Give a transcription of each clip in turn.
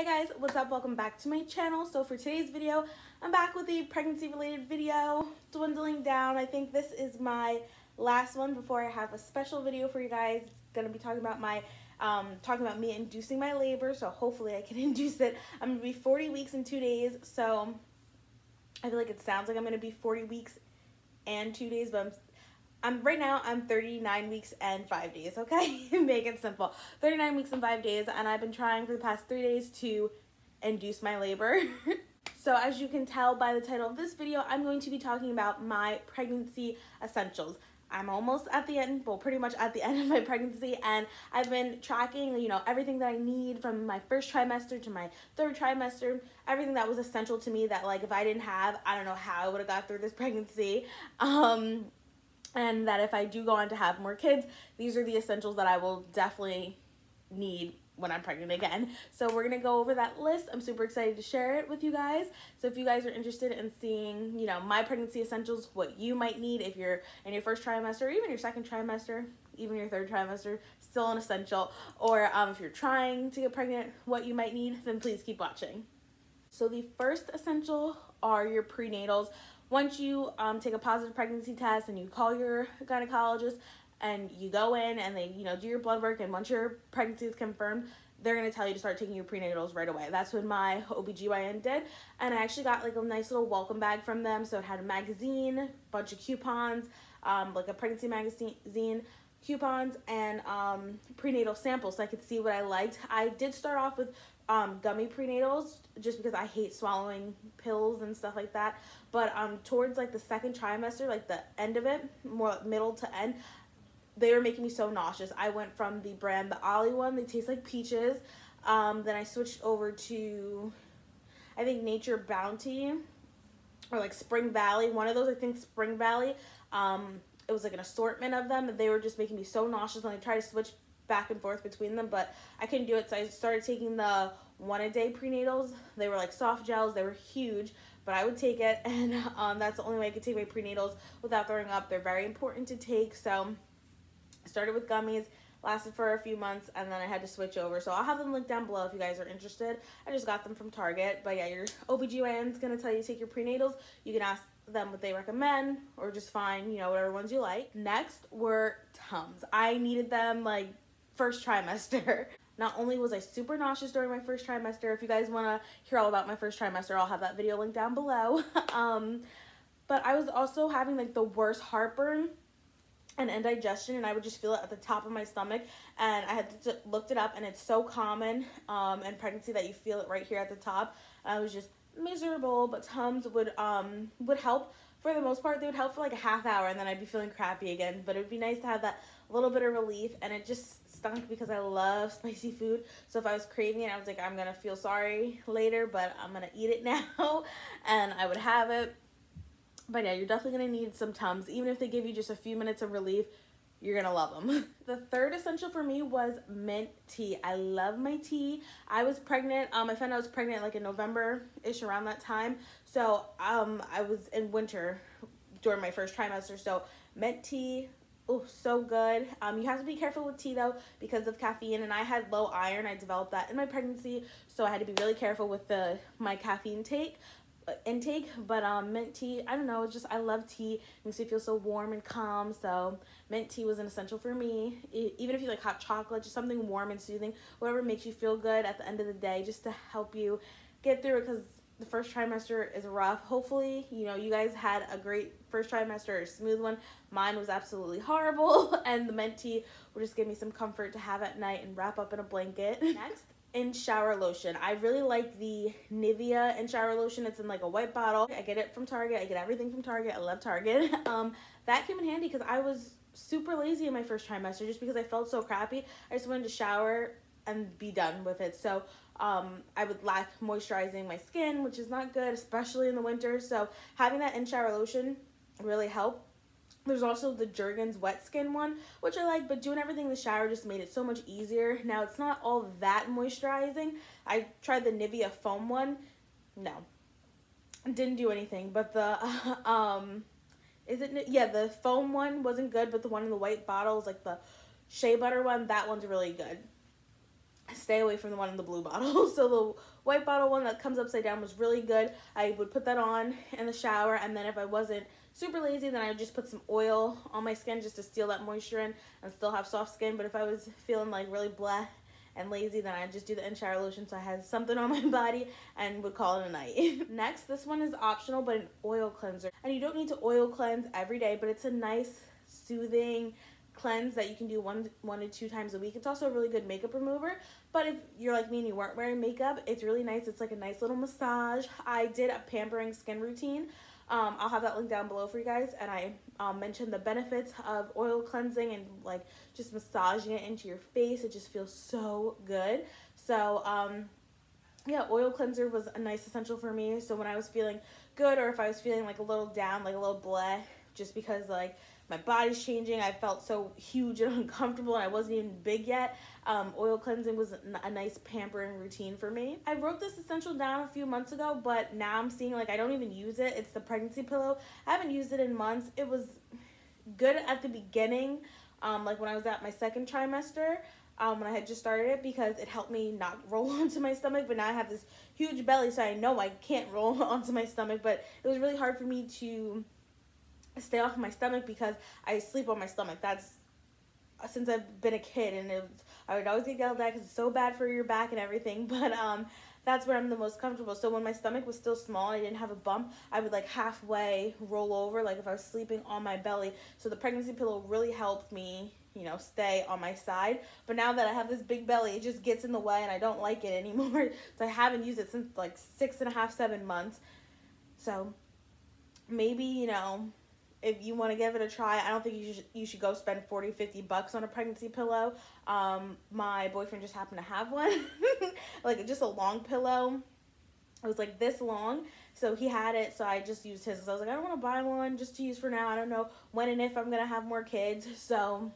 Hey guys, what's up? Welcome back to my channel. So for today's video, I'm back with a pregnancy related video, dwindling down. I think this is my last one before I have a special video for you guys. Gonna be talking about my, um, talking about me inducing my labor. So hopefully I can induce it. I'm gonna be 40 weeks in two days. So I feel like it sounds like I'm gonna be 40 weeks and two days, but I'm I'm right now I'm 39 weeks and 5 days, okay? Make it simple. 39 weeks and 5 days and I've been trying for the past 3 days to induce my labor. so as you can tell by the title of this video, I'm going to be talking about my pregnancy essentials. I'm almost at the end, well, pretty much at the end of my pregnancy, and I've been tracking, you know, everything that I need from my first trimester to my third trimester, everything that was essential to me that, like, if I didn't have, I don't know how I would have got through this pregnancy. Um, and that if I do go on to have more kids, these are the essentials that I will definitely need when I'm pregnant again. So we're gonna go over that list. I'm super excited to share it with you guys. So if you guys are interested in seeing, you know, my pregnancy essentials, what you might need if you're in your first trimester, even your second trimester, even your third trimester, still an essential. Or um, if you're trying to get pregnant, what you might need, then please keep watching. So the first essential are your prenatals once you um, take a positive pregnancy test and you call your gynecologist and you go in and they you know do your blood work and once your pregnancy is confirmed they're going to tell you to start taking your prenatals right away. That's what my OBGYN did. And I actually got like a nice little welcome bag from them. So it had a magazine, bunch of coupons, um, like a pregnancy magazine, coupons, and um, prenatal samples so I could see what I liked. I did start off with um, gummy prenatals just because I hate swallowing pills and stuff like that. But um, towards like the second trimester, like the end of it, more middle to end, they were making me so nauseous. I went from the brand, the Olly one, they taste like peaches. Um, then I switched over to, I think Nature Bounty or like Spring Valley. One of those, I think Spring Valley. Um, it was like an assortment of them. They were just making me so nauseous when I tried to switch back and forth between them, but I couldn't do it. So I started taking the one a day prenatals. They were like soft gels. They were huge, but I would take it. And um, that's the only way I could take my prenatals without throwing up. They're very important to take. So I started with gummies lasted for a few months and then I had to switch over. So I'll have them linked down below if you guys are interested. I just got them from Target. But yeah, your OBGYN is going to tell you to take your prenatals. You can ask them what they recommend or just find, you know, whatever ones you like. Next were Tums. I needed them like first trimester. Not only was I super nauseous during my first trimester, if you guys want to hear all about my first trimester, I'll have that video linked down below. um, but I was also having like the worst heartburn and indigestion and I would just feel it at the top of my stomach and I had looked it up and it's so common um, in pregnancy that you feel it right here at the top. And I was just miserable, but Tums would um would help for the most part. They would help for like a half hour and then I'd be feeling crappy again. But it would be nice to have that little bit of relief and it just stunk because I love spicy food. So if I was craving it, I was like, I'm gonna feel sorry later, but I'm gonna eat it now. and I would have it. But yeah, you're definitely gonna need some Tums. Even if they give you just a few minutes of relief, you're gonna love them. the third essential for me was mint tea. I love my tea. I was pregnant. Um, I found I was pregnant like in November-ish around that time. So um, I was in winter during my first trimester. So mint tea, oh, so good. Um, you have to be careful with tea though because of caffeine and I had low iron. I developed that in my pregnancy. So I had to be really careful with the my caffeine take intake but um mint tea i don't know just i love tea it makes me feel so warm and calm so mint tea was an essential for me even if you like hot chocolate just something warm and soothing whatever makes you feel good at the end of the day just to help you get through it because the first trimester is rough hopefully you know you guys had a great first trimester or smooth one mine was absolutely horrible and the mentee will just give me some comfort to have at night and wrap up in a blanket next in shower lotion. I really like the Nivea in shower lotion. It's in like a white bottle. I get it from Target. I get everything from Target. I love Target. Um, that came in handy because I was super lazy in my first trimester just because I felt so crappy. I just wanted to shower and be done with it. So um, I would lack moisturizing my skin, which is not good, especially in the winter. So having that in shower lotion really helped. There's also the Jergens wet skin one, which I like, but doing everything in the shower just made it so much easier. Now, it's not all that moisturizing. I tried the Nivea foam one. No. Didn't do anything, but the, um, is it, yeah, the foam one wasn't good, but the one in the white bottles, like the shea butter one, that one's really good. Stay away from the one in the blue bottle. so the white bottle one that comes upside down was really good. I would put that on in the shower and then if I wasn't super lazy then I would just put some oil on my skin just to steal that moisture in and still have soft skin. But if I was feeling like really blah and lazy then I'd just do the in shower lotion so I had something on my body and would call it a night. Next, this one is optional but an oil cleanser. And you don't need to oil cleanse every day but it's a nice soothing cleanse that you can do one one to two times a week. It's also a really good makeup remover. But if you're like me and you weren't wearing makeup, it's really nice. It's like a nice little massage. I did a pampering skin routine. Um, I'll have that link down below for you guys. And I um, mentioned the benefits of oil cleansing and like just massaging it into your face. It just feels so good. So um, yeah, oil cleanser was a nice essential for me. So when I was feeling good or if I was feeling like a little down, like a little bleh, just because like my body's changing. I felt so huge and uncomfortable and I wasn't even big yet. Um, oil cleansing was a nice pampering routine for me. I wrote this essential down a few months ago, but now I'm seeing like I don't even use it. It's the pregnancy pillow. I haven't used it in months. It was good at the beginning, um, like when I was at my second trimester. Um, when I had just started it because it helped me not roll onto my stomach. But now I have this huge belly, so I know I can't roll onto my stomach. But it was really hard for me to stay off my stomach because I sleep on my stomach. That's since I've been a kid, and I would always get yelled at because it's so bad for your back and everything. But um, that's where I'm the most comfortable. So when my stomach was still small, I didn't have a bump. I would like halfway roll over, like if I was sleeping on my belly. So the pregnancy pillow really helped me you know, stay on my side. But now that I have this big belly, it just gets in the way and I don't like it anymore. so I haven't used it since like six and a half, seven months. So maybe, you know, if you want to give it a try, I don't think you should you should go spend 40, 50 bucks on a pregnancy pillow. Um, my boyfriend just happened to have one, like just a long pillow. It was like this long, so he had it. So I just used his. I was like, I don't want to buy one just to use for now. I don't know when and if I'm gonna have more kids. So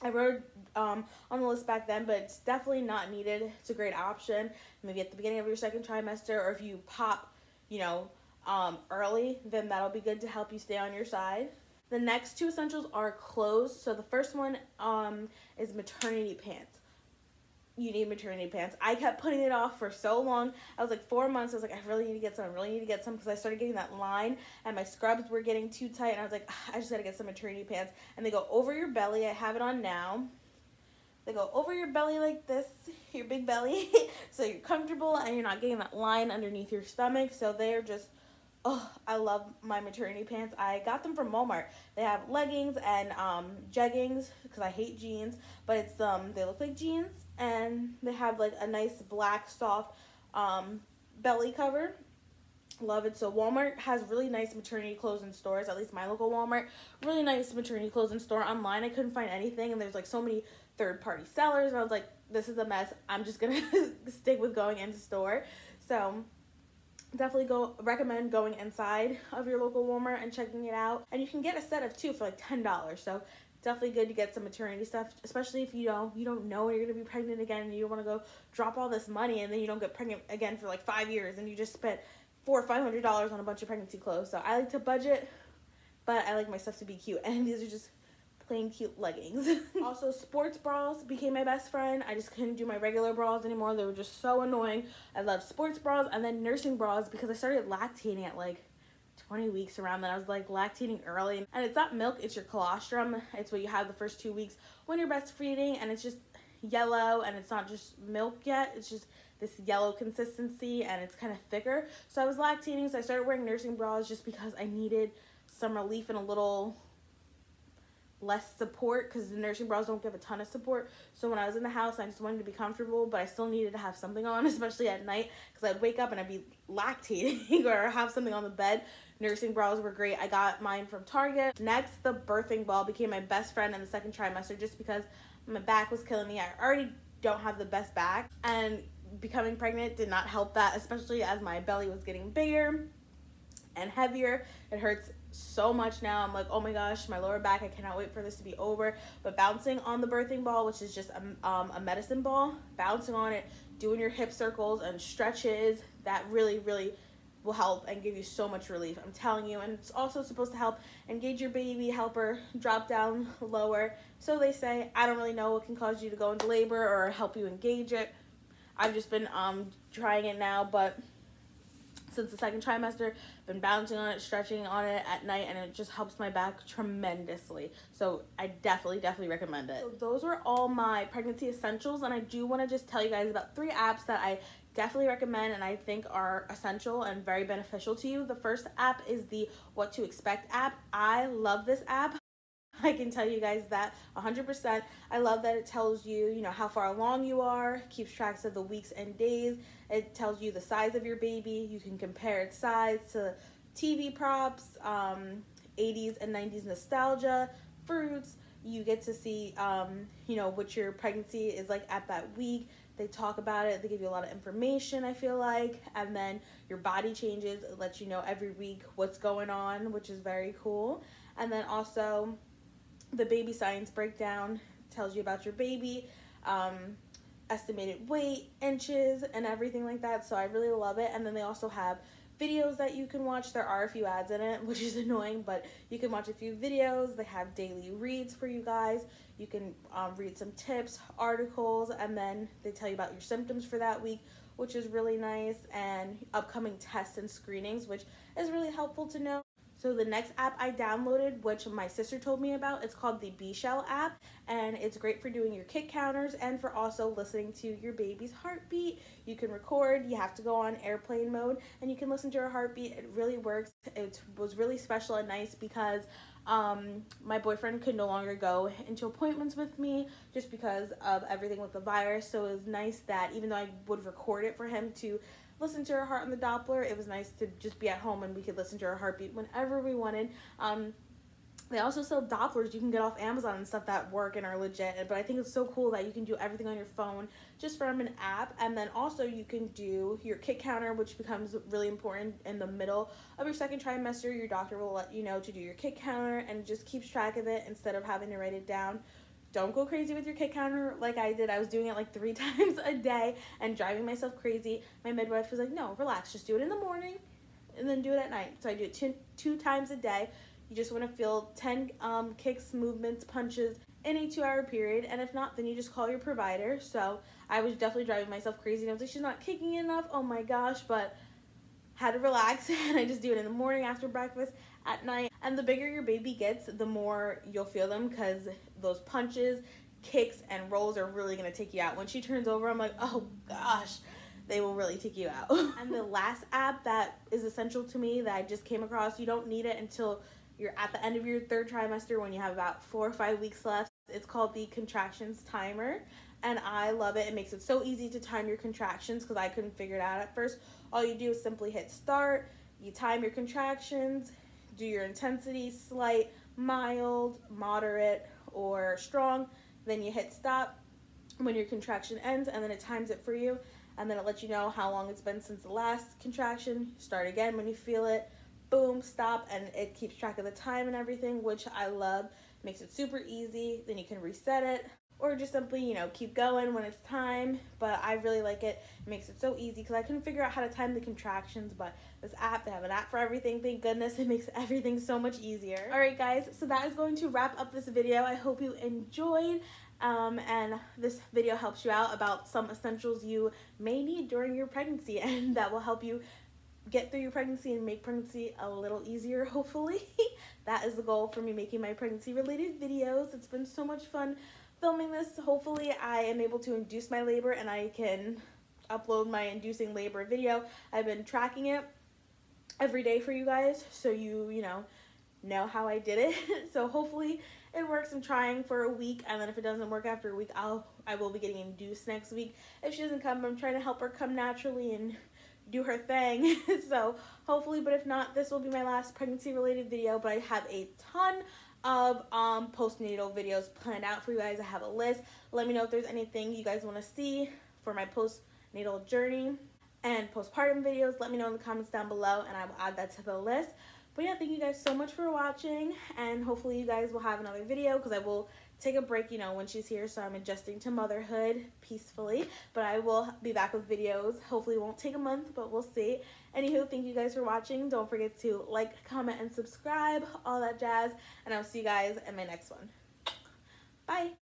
I wrote um, on the list back then, but it's definitely not needed. It's a great option. Maybe at the beginning of your second trimester, or if you pop, you know um, early, then that'll be good to help you stay on your side. The next two essentials are clothes. So the first one um, is maternity pants. You need maternity pants. I kept putting it off for so long. I was like four months. I was like, I really need to get some. I really need to get some because I started getting that line and my scrubs were getting too tight. And I was like, I just got to get some maternity pants. And they go over your belly. I have it on now. They go over your belly like this, your big belly. so you're comfortable and you're not getting that line underneath your stomach. So they're just oh, I love my maternity pants. I got them from Walmart. They have leggings and um, jeggings because I hate jeans, but it's um they look like jeans and they have like a nice black soft um, belly cover. Love it. So Walmart has really nice maternity clothes in stores, at least my local Walmart. Really nice maternity clothes in store. Online I couldn't find anything and there's like so many third party sellers and I was like, this is a mess. I'm just gonna stick with going into store. So definitely go recommend going inside of your local Walmart and checking it out. And you can get a set of two for like ten dollars. So definitely good to get some maternity stuff, especially if you don't you don't know you're gonna be pregnant again and you want to go drop all this money and then you don't get pregnant again for like five years and you just spent four or five hundred dollars on a bunch of pregnancy clothes. So I like to budget, but I like my stuff to be cute. And these are just plain cute leggings. also, sports bras became my best friend. I just couldn't do my regular bras anymore. They were just so annoying. I love sports bras and then nursing bras because I started lactating at like 20 weeks around then. I was like lactating early. And it's not milk, it's your colostrum. It's what you have the first two weeks when you're breastfeeding and it's just yellow and it's not just milk yet. It's just this yellow consistency and it's kind of thicker. So I was lactating, so I started wearing nursing bras just because I needed some relief and a little less support because the nursing bras don't give a ton of support. So when I was in the house, I just wanted to be comfortable, but I still needed to have something on, especially at night, because I'd wake up and I'd be lactating or have something on the bed. Nursing bras were great. I got mine from Target. Next, the birthing ball became my best friend in the second trimester just because my back was killing me. I already don't have the best back, and becoming pregnant did not help that, especially as my belly was getting bigger and heavier. It hurts so much now. I'm like, oh my gosh, my lower back, I cannot wait for this to be over. But bouncing on the birthing ball, which is just a, um, a medicine ball, bouncing on it, doing your hip circles and stretches, that really, really will help and give you so much relief. I'm telling you. And it's also supposed to help engage your baby, help her drop down lower. So they say, I don't really know what can cause you to go into labor or help you engage it. I've just been um, trying it now, but since the second trimester, been bouncing on it, stretching on it at night, and it just helps my back tremendously. So I definitely, definitely recommend it. So those were all my pregnancy essentials, and I do want to just tell you guys about three apps that I definitely recommend and I think are essential and very beneficial to you. The first app is the What to Expect app. I love this app. I can tell you guys that 100%. I love that it tells you, you know, how far along you are, keeps tracks of the weeks and days. It tells you the size of your baby. You can compare its size to TV props, um, 80s and 90s nostalgia, fruits. You get to see, um, you know, what your pregnancy is like at that week. They talk about it. They give you a lot of information, I feel like. And then your body changes. It lets you know every week what's going on, which is very cool. And then also the baby science breakdown tells you about your baby, um, estimated weight, inches, and everything like that. So I really love it. And then they also have videos that you can watch. There are a few ads in it, which is annoying, but you can watch a few videos. They have daily reads for you guys. You can um, read some tips, articles, and then they tell you about your symptoms for that week, which is really nice, and upcoming tests and screenings, which is really helpful to know. So the next app I downloaded, which my sister told me about, it's called the B-Shell app, and it's great for doing your kick counters and for also listening to your baby's heartbeat. You can record, you have to go on airplane mode, and you can listen to her heartbeat. It really works. It was really special and nice because um, my boyfriend could no longer go into appointments with me just because of everything with the virus. So it was nice that even though I would record it for him to listen to her heart on the Doppler. It was nice to just be at home and we could listen to her heartbeat whenever we wanted. Um, they also sell Dopplers you can get off Amazon and stuff that work and are legit. But I think it's so cool that you can do everything on your phone just from an app. And then also you can do your kick counter, which becomes really important in the middle of your second trimester. Your doctor will let you know to do your kick counter and just keeps track of it instead of having to write it down don't go crazy with your kick counter like I did. I was doing it like three times a day and driving myself crazy. My midwife was like, no, relax. Just do it in the morning and then do it at night. So I do it two, two times a day. You just want to feel 10 um, kicks, movements, punches in a two hour period. And if not, then you just call your provider. So I was definitely driving myself crazy. And I was like, she's not kicking enough. Oh my gosh. But had to relax and I just do it in the morning after breakfast at night. And the bigger your baby gets, the more you'll feel them because those punches, kicks, and rolls are really to take you out. When she turns over, I'm like, oh gosh, they will really take you out. and the last app that is essential to me that I just came across, you don't need it until you're at the end of your third trimester when you have about four or five weeks left. It's called the Contractions Timer and I love it. It makes it so easy to time your contractions because I couldn't figure it out at first. All you do is simply hit start, you time your contractions, do your intensity, slight, mild, moderate, or strong. Then you hit stop when your contraction ends, and then it times it for you. And then it lets you know how long it's been since the last contraction. Start again when you feel it. Boom, stop, and it keeps track of the time and everything, which I love. Makes it super easy. Then you can reset it or just simply, you know, keep going when it's time. But I really like it. It makes it so easy because I couldn't figure out how to time the contractions. But this app, they have an app for everything. Thank goodness. It makes everything so much easier. All right, guys. So that is going to wrap up this video. I hope you enjoyed. Um, and this video helps you out about some essentials you may need during your pregnancy and that will help you get through your pregnancy and make pregnancy a little easier hopefully that is the goal for me making my pregnancy related videos it's been so much fun filming this. Hopefully I am able to induce my labor and I can upload my inducing labor video. I've been tracking it every day for you guys so you, you know, know how I did it. so hopefully it works. I'm trying for a week and then if it doesn't work after a week, I'll I will be getting induced next week. If she doesn't come, I'm trying to help her come naturally and do her thing. so hopefully, but if not, this will be my last pregnancy related video, but I have a ton of um, postnatal videos planned out for you guys. I have a list. Let me know if there's anything you guys want to see for my postnatal journey and postpartum videos. Let me know in the comments down below and I will add that to the list. But yeah, thank you guys so much for watching and hopefully you guys will have another video because I will take a break, you know, when she's here, so I'm adjusting to motherhood peacefully. But I will be back with videos. Hopefully, won't take a month, but we'll see. Anywho, thank you guys for watching. Don't forget to like, comment, and subscribe, all that jazz. And I'll see you guys in my next one. Bye.